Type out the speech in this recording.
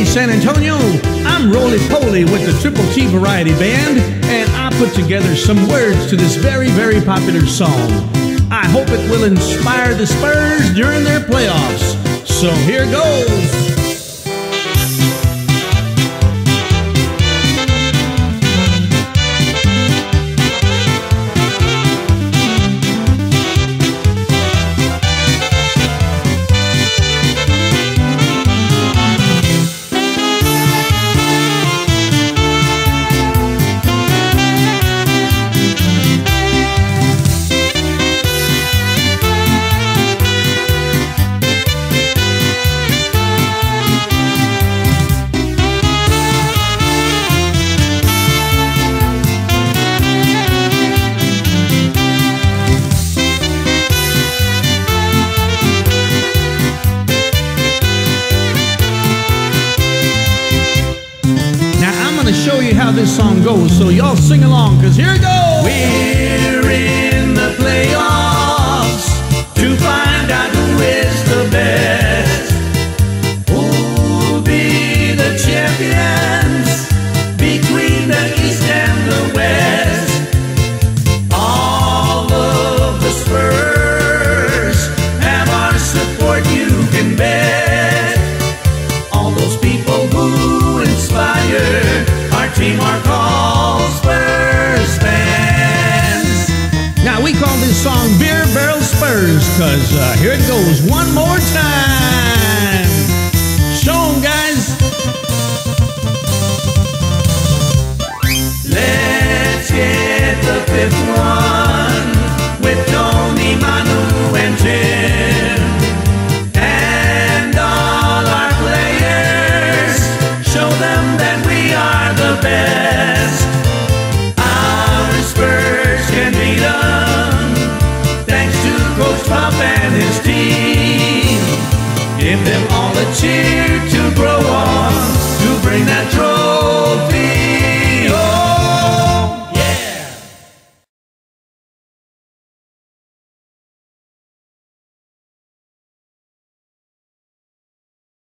Hey, San Antonio, I'm Roli Poli with the Triple T Variety Band, and I put together some words to this very, very popular song. I hope it will inspire the Spurs during their playoffs. So here goes. Show you how this song goes, so y'all sing along, because here it goes. We're in the playoffs to find out who is the best. Who'll be the champions call this song Beer Barrel Spurs, because uh, here it goes one more time. Show 'em, guys. Let's get the fifth one with Tony, Manu, and Tim. And all our players, show them that we are the best. ti.